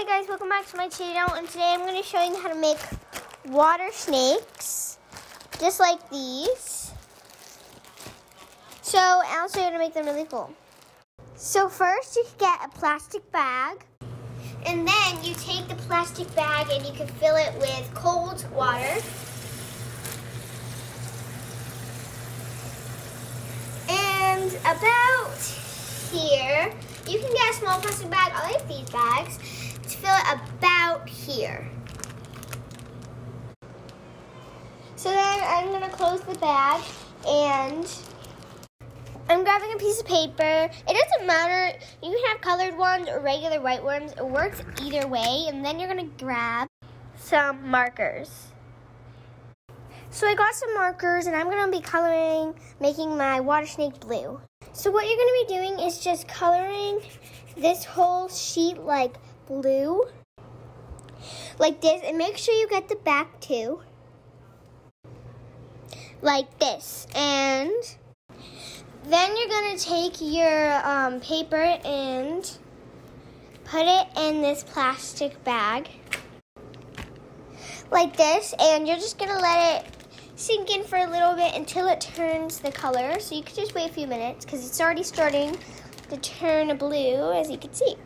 Hi guys, welcome back to my channel and today I'm going to show you how to make water snakes just like these. So I'll show you how to make them really cool. So first you get a plastic bag and then you take the plastic bag and you can fill it with cold water. And about here, you can get a small plastic bag. I like these bags fill it about here. So then I'm to close the bag and I'm grabbing a piece of paper. It doesn't matter. You can have colored ones or regular white ones. It works either way. And then you're to grab some markers. So I got some markers and I'm to be coloring, making my water snake blue. So what you're to be doing is just coloring this whole sheet like blue. Like this. And make sure you get the back too. Like this. And then you're going to take your um, paper and put it in this plastic bag. Like this. And you're just going to let it sink in for a little bit until it turns the color. So you can just wait a few minutes because it's already starting to turn blue as you can see.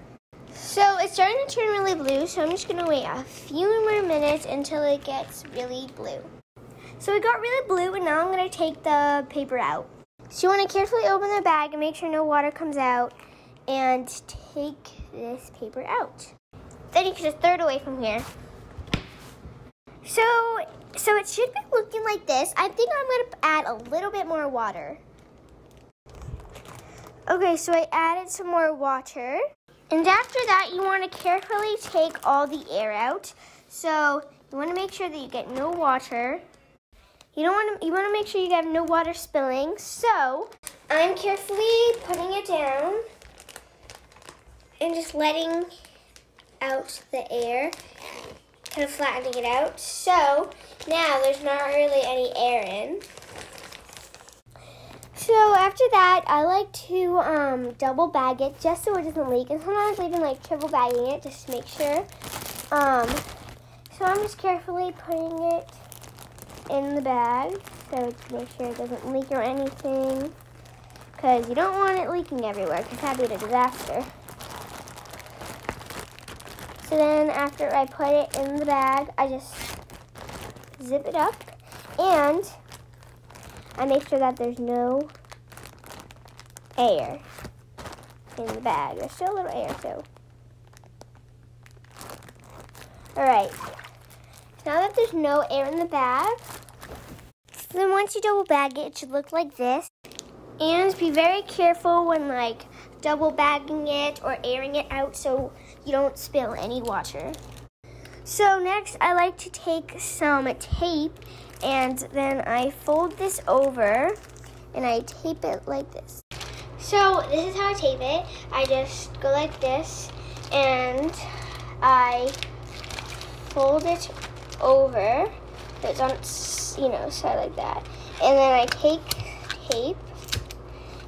So it's starting to turn really blue, so I'm just gonna wait a few more minutes until it gets really blue. So it got really blue and now I'm gonna take the paper out. So you wanna carefully open the bag and make sure no water comes out and take this paper out. Then you can just throw it away from here. So, so it should be looking like this. I think I'm gonna add a little bit more water. Okay, so I added some more water. And after that, you wanna carefully take all the air out. So you wanna make sure that you get no water. You don't want to. You want to make sure you have no water spilling. So I'm carefully putting it down and just letting out the air kind of flattening it out. So now there's not really any air in. So after that, I like to um, double bag it just so it doesn't leak. And sometimes I even like triple bagging it just to make sure. Um, so I'm just carefully putting it in the bag so to make sure it doesn't leak or anything. Because you don't want it leaking everywhere because that'd be a disaster. So then after I put it in the bag, I just zip it up and I make sure that there's no air in the bag. There's still a little air, so. Alright. Now that there's no air in the bag, then once you double bag it, it should look like this. And be very careful when like double bagging it or airing it out so you don't spill any water. So next I like to take some tape and then I fold this over and I tape it like this. So this is how I tape it. I just go like this and I fold it over. It's on, you know, side like that. And then I take tape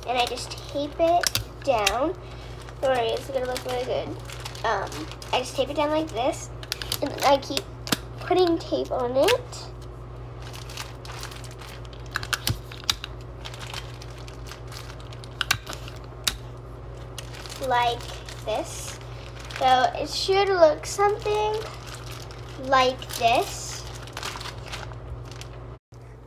and I just tape it down. Don't worry, it's gonna look really good. Um, I just tape it down like this, and then I keep putting tape on it. Like this. So it should look something like this.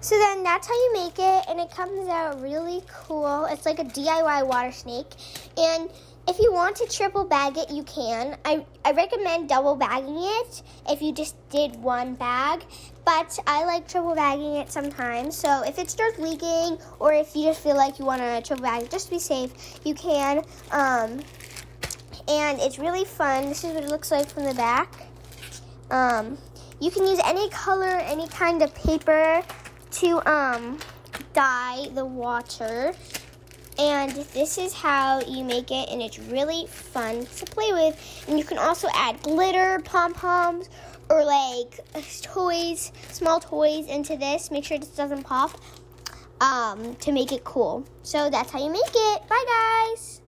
So then that's how you make it, and it comes out really cool. It's like a DIY water snake. And if you want to triple bag it, you can. I, I recommend double bagging it if you just did one bag, but I like triple bagging it sometimes. So if it starts leaking, or if you just feel like you want to triple bag it, just to be safe, you can. Um, and it's really fun. This is what it looks like from the back. Um, you can use any color, any kind of paper to um, dye the water. And this is how you make it, and it's really fun to play with. And you can also add glitter, pom poms, or like toys, small toys into this. Make sure this doesn't pop um, to make it cool. So that's how you make it. Bye, guys.